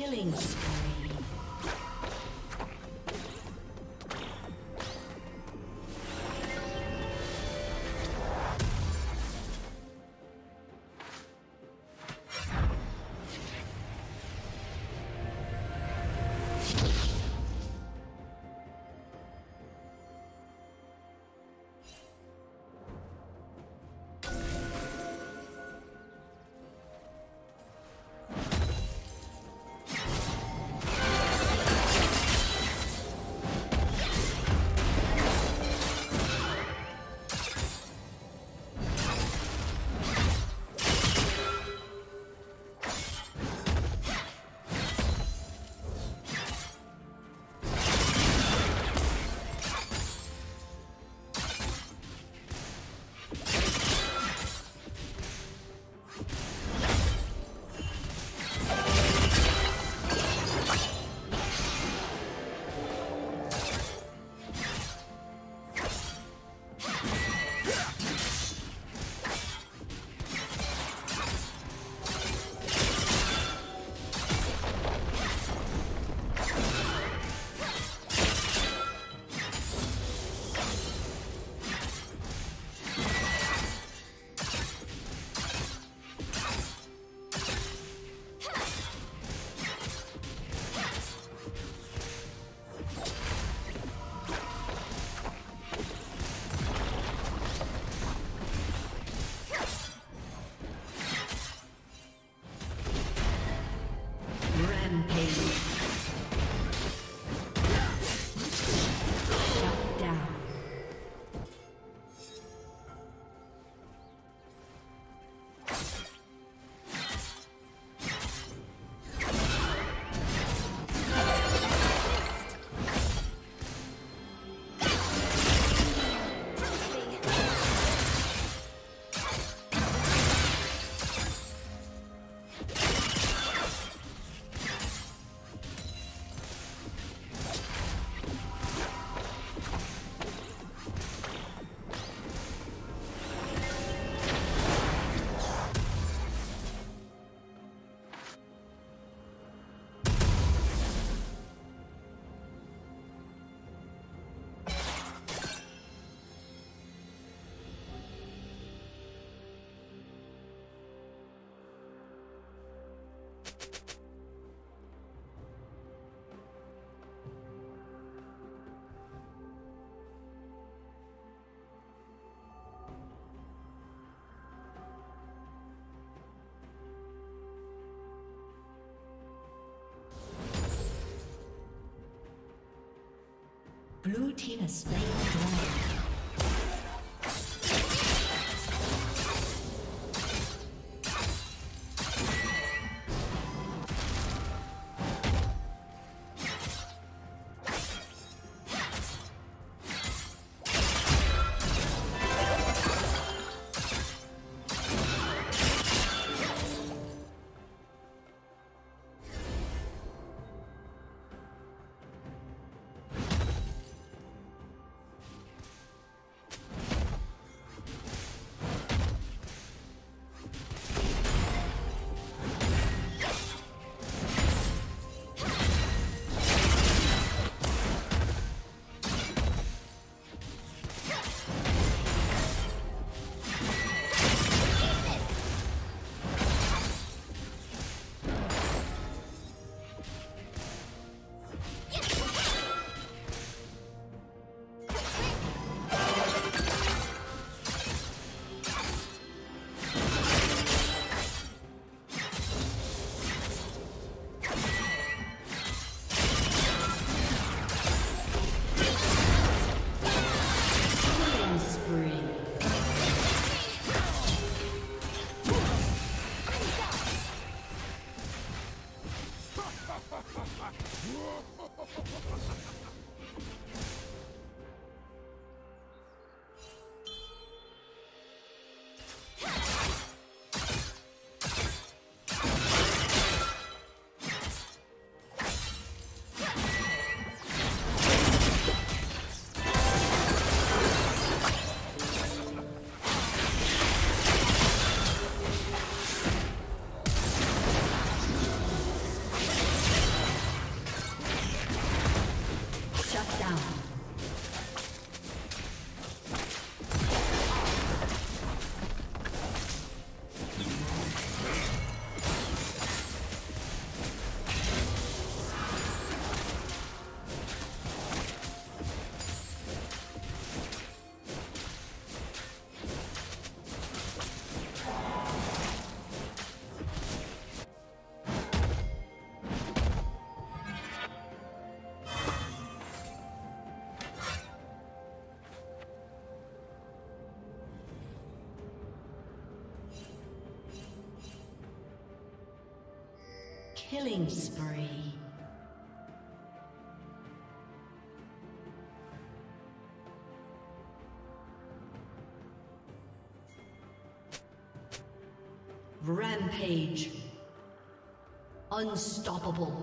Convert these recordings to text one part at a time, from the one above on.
Killing spree. Slain Killing spree. Rampage. Unstoppable.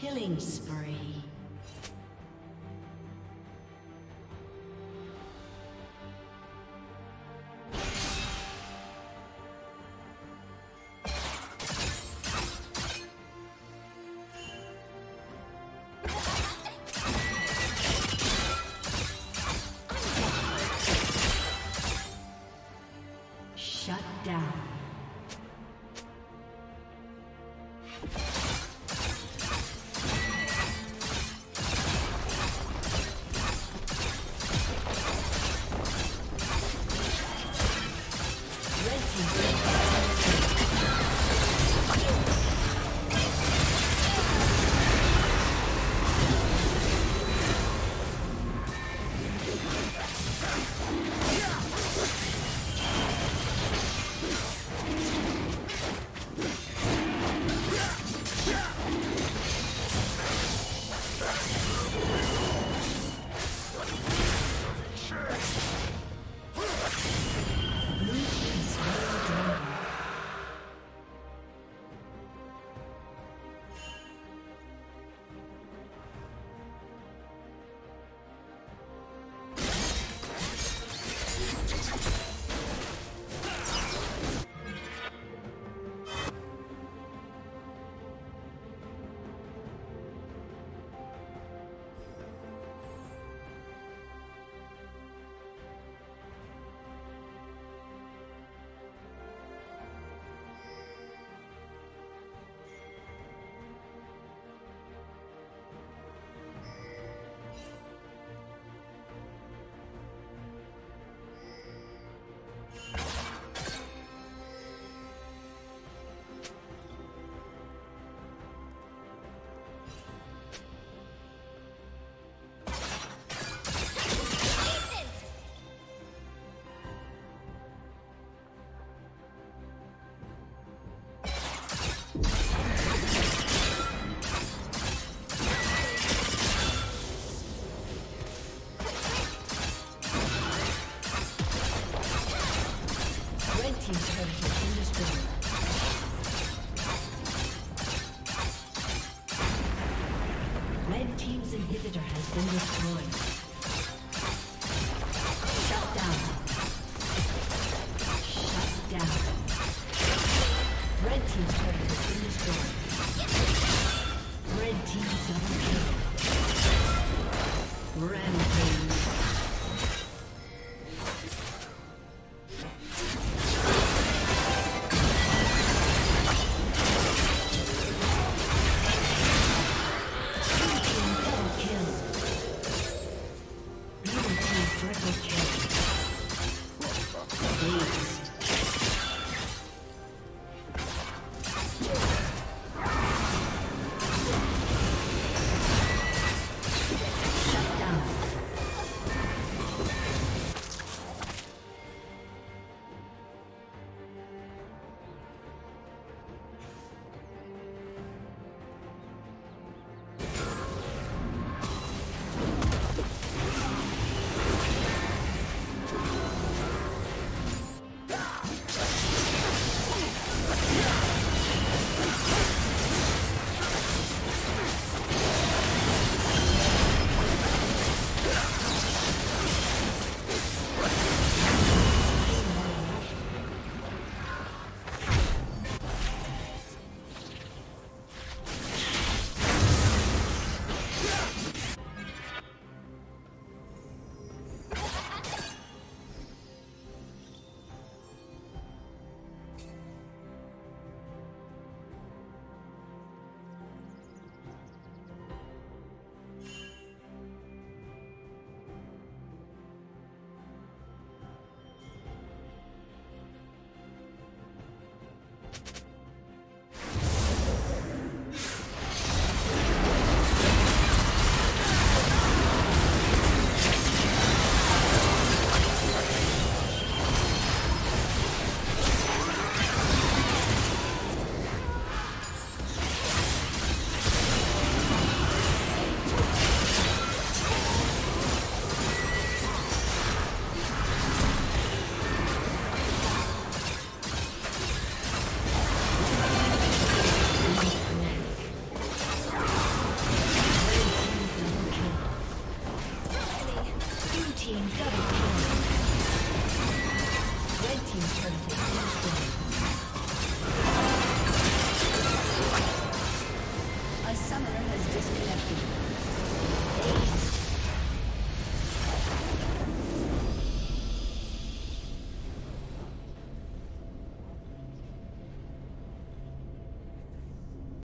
Killing spree.